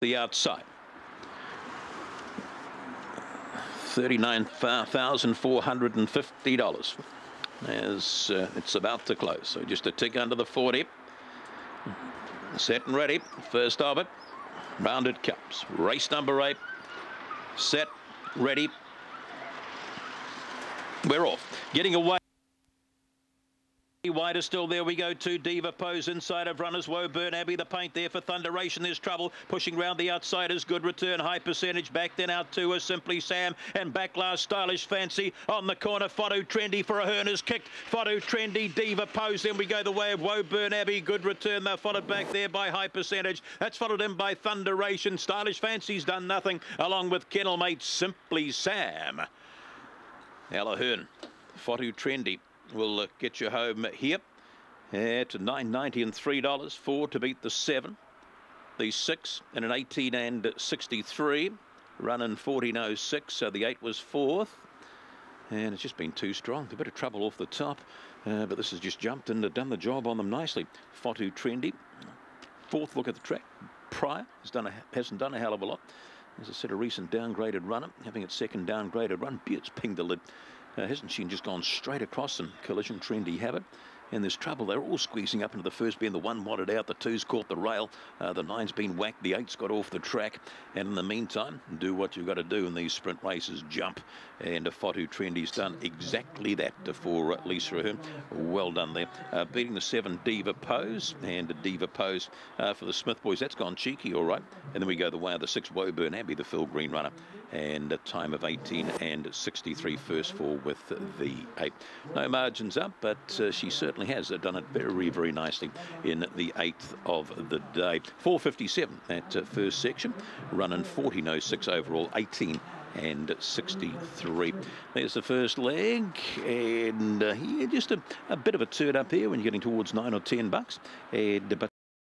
the outside. $39,450 as uh, it's about to close. So just a tick under the 40. Set and ready. First of it. Round it comes. Race number eight. Set. Ready. We're off. Getting away. Wider still, there we go. Two Diva Pose inside of runners. Woburn Abbey, the paint there for Thunderation. There's trouble. Pushing round the outsiders. Good return. High percentage. Back then out to a Simply Sam. And back last Stylish Fancy on the corner. Whatu Trendy for a Herner's kicked. Whatu Trendy, Diva Pose. Then we go the way of Woburn Abbey. Good return. They're followed back there by High Percentage. That's followed in by Thunderation. Stylish Fancy's done nothing. Along with kennel mate Simply Sam. Ella. Whatu Trendy will uh, get you home here at nine ninety and three dollars. Four to beat the seven, the six and an eighteen and sixty-three, running fourteen oh six. So the eight was fourth, and it's just been too strong. A bit of trouble off the top, uh, but this has just jumped and done the job on them nicely. Whatu Trendy, fourth look at the track. Prior has done a, hasn't done a hell of a lot. As I said, a recent downgraded runner, having its second downgraded run. Buttes pinged the lid uh, hasn't she just gone straight across and collision trendy habit? And there's trouble. They're all squeezing up into the first bend. The one wanted out. The two's caught the rail. Uh, the nine's been whacked. The eight's got off the track. And in the meantime, do what you've got to do in these sprint races. Jump. And a Whatu Trendy's done exactly that for Lisa Ahern. Well done there. Uh, beating the seven Diva Pose. And a Diva Pose uh, for the Smith boys. That's gone cheeky, all right. And then we go the way of the six Woburn Abbey, the Phil Green runner and a time of 18 and 63 first four with the eight. No margins up, but uh, she certainly has done it very, very nicely in the eighth of the day. 457 at uh, first section, running 14.06 overall, 18 and 63. There's the first leg, and uh, yeah, just a, a, bit of a turn up here when you're getting towards nine or ten bucks. And, but